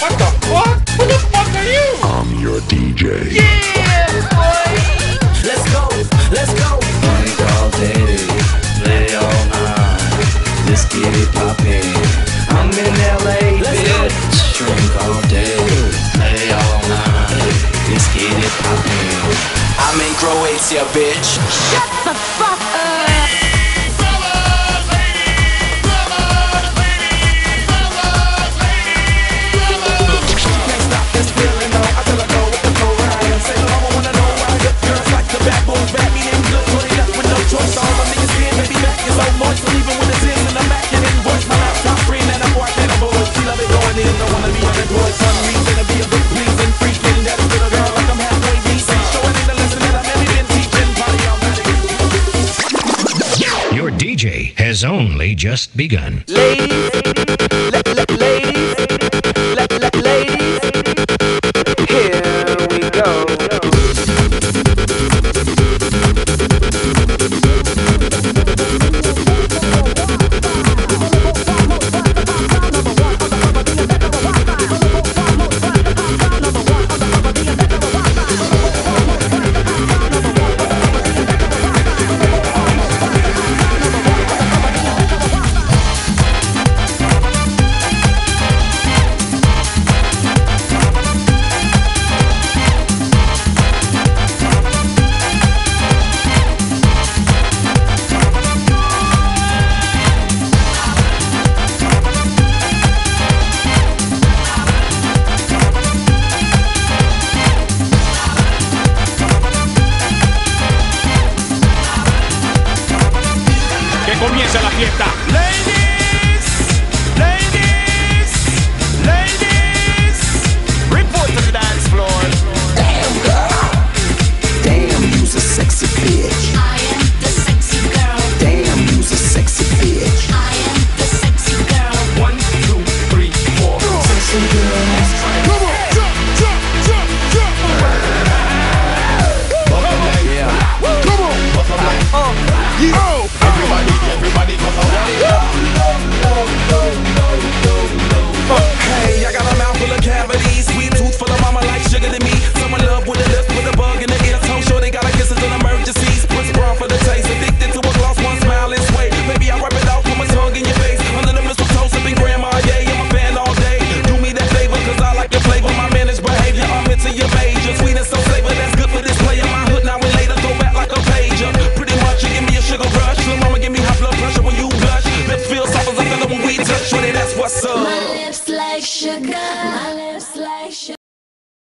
What the fuck? Who the fuck are you? I'm your DJ. Yeah, boy. Let's go. Let's go. Drink all day, play all night. Let's get it poppin'. I'm in LA, Let's go. bitch. Drink all day, play all night. Let's get it poppin'. I'm in Croatia, bitch. Shut the DJ has only just begun. izquierda. what's up? My lips like sugar.